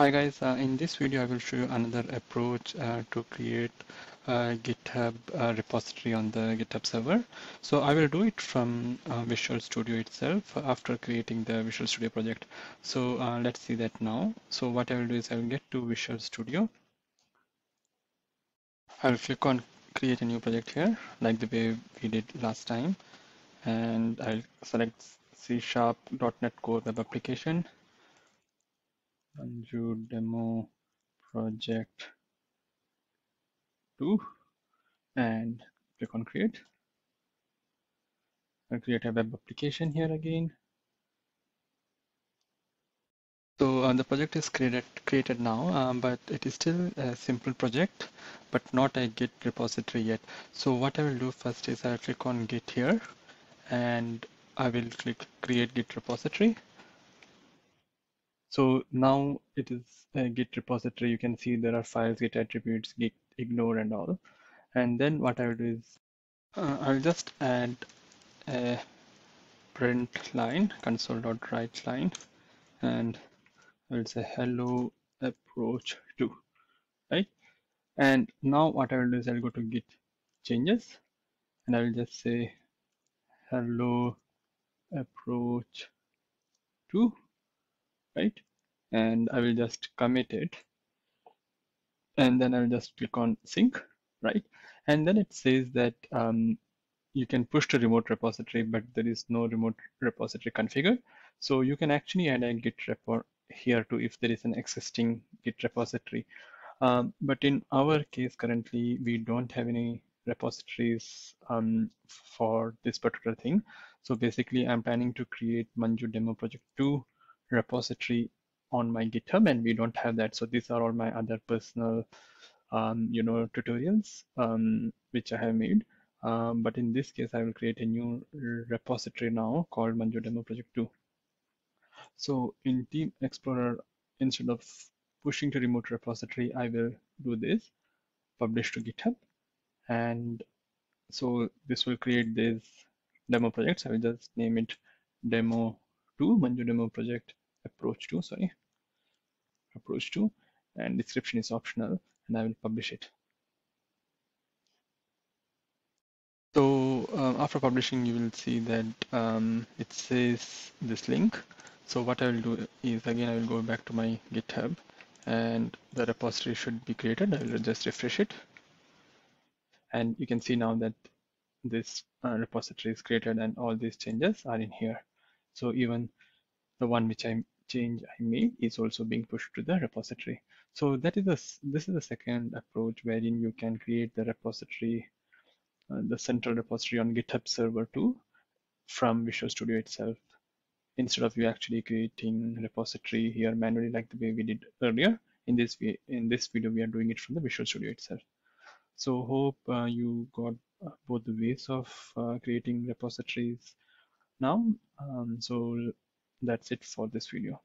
Hi guys, uh, in this video I will show you another approach uh, to create a GitHub uh, repository on the GitHub server. So I will do it from uh, Visual Studio itself after creating the Visual Studio project. So uh, let's see that now. So what I will do is I will get to Visual Studio. I will click on create a new project here like the way we did last time and I'll select C .NET Core Web Application Manju demo project 2 and click on create. I'll create a web application here again. So uh, the project is created created now, um, but it is still a simple project, but not a Git repository yet. So what I will do first is I'll click on Git here, and I will click create Git repository. So now it is a Git repository. You can see there are files, Git attributes, Git ignore and all. And then what I will do is uh, I'll just add a print line, console.write line, and I'll say hello approach to, right? And now what I will do is I'll go to Git changes and I will just say hello approach to right? And I will just commit it. And then I'll just click on sync, right? And then it says that um, you can push to remote repository, but there is no remote repository configured. So you can actually add a git repo here too if there is an existing git repository. Um, but in our case currently, we don't have any repositories um, for this particular thing. So basically, I'm planning to create Manju demo project 2 repository on my GitHub and we don't have that. So these are all my other personal, um, you know, tutorials um, which I have made. Um, but in this case, I will create a new repository now called Manju Demo Project 2. So in Team Explorer, instead of pushing to remote repository, I will do this, publish to GitHub. And so this will create this demo project. So I will just name it demo 2, Manju demo project approach to, sorry, approach to, and description is optional, and I will publish it. So um, after publishing, you will see that um, it says this link. So what I will do is again, I will go back to my GitHub and the repository should be created. I will just refresh it. And you can see now that this uh, repository is created and all these changes are in here. So even the one which I change I made is also being pushed to the repository. So that is a, this is the second approach wherein you can create the repository, uh, the central repository on GitHub server 2 from Visual Studio itself instead of you actually creating repository here manually like the way we did earlier. In this way, in this video, we are doing it from the Visual Studio itself. So hope uh, you got uh, both the ways of uh, creating repositories now. Um, so that's it for this video.